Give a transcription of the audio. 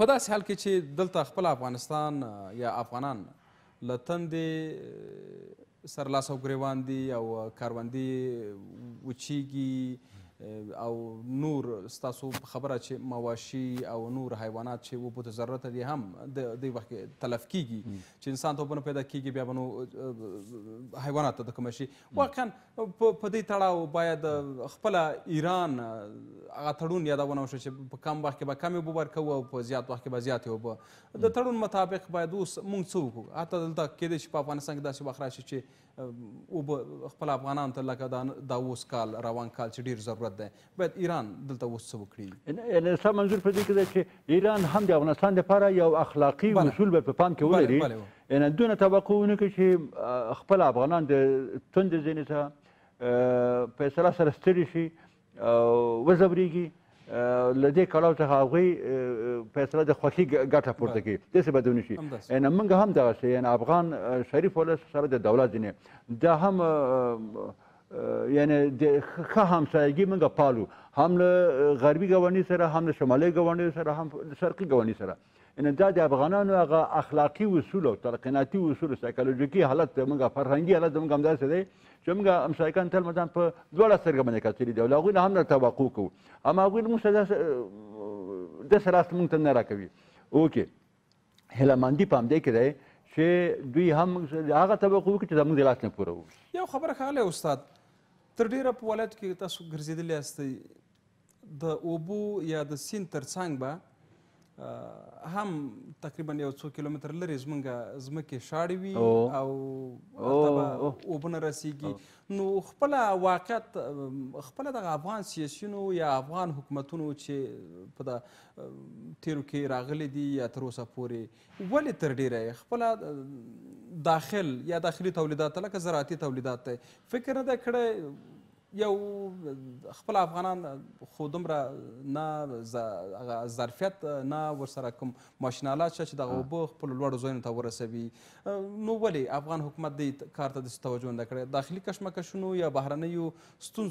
په داسې حال کې چې دلته خپل افغانستان یا افغانان له تندې سره لاس او ګریوان دي او کاروندې وچیږي او نور ستاسو په خبره چې مواشي او نور حیوانات چې وبو ته ضرورت دي هم د دې وخت کې تلف کیږي چې انسان ته وبنه پیدا کیږي بیا بنو حیوانات ته د کوم شي واقعا په دې تړاو باید خپله ایران هغه تړون یادونه وشي چې په کم وخت کې به کمې اوبه ورکوو او په زیات وخت کې به زیاتې اوبه د تړون مطابق باید اوس موږ څه وکړو حتی دلته کېدای شي په افغانستان کې داسې وخت راشي چې اوبه خپل افغانانو ته لکه دا اوس کال روان کال چې ډېر ضرورت دی باید ایران دلته اوس څه وکړي؟ یعنې ستا منظور په دې کې دی چې ایران هم د افغانستان لپاره یو اخلاقي بله. اصول به په پام کې بله، ولري بله. یعنې دونه توقع ونه کړي چې خپل افغانان د توندې زینې څخه اه، په اصطلاح سره ستړي شي او وځورېږي اه، له دې کړاو څخه هغوی اه، په اصطلاح د خوښي ګ- ګټه پورته بله. کړي داسې به ونه شي همداسې. یعنې موږ هم دغسې یعنې افغان اه، شریف ولس سره د دولت ځینې دا هم اه، یعنی د ښه همسایګي موږ پالو هم له غربي ګاونډي سره هم له شمالي ګاونډیو سره هم له شرقي ګاونډي سره ان دا د افغانانو هغه اخلاقي اصول او تلقیناتي اصول سایکولوژیکي حالت موږ فرهنګي حالت موږ هم داسې دی چې موږ همسایګان تل مدام په دواړه سترګه باندې کتلي دي او له هغوی نه هم نه توقع کوو هم هغوی موږ ته داسې داسې لاس موږ ته نه راکوي اوکې هله مندي په همدې کې دی چې دوی هم هغه توقع وکړي چې زموږ د لاس نه پوره ووسي یو خبره ښاغلی استاد تر ډېره په ولایت کې تاسو ګرځېدلي یاستئ د اوبو یا د سیند ترڅنګ به هم تقریبا یو څو کیلومتر لرې زمونږ ځمکې شاړې وي او اوبونه رسیږي نو خپله واقعیت خپله دغه افغان سیاسیونو یا افغان حکومتونو چې په تېرو کې راغلي دي یا تر اوسه پورې ولې تر ډېره یې خپله داخل یا داخلي تولیدات لکه زراعتي تولیدات دی فکر نه دی کړی یو خپل افغانان خو دومره نه ظرفیت نه ورسره کوم ماشینالات شته چې دغه اوبه خپل لوړو ځایونو ته ورسوي نو ولې افغان حکومت دې کار ته داسې توجه نه کړې داخلي کشمکشونو یا بهرنیو ستونزو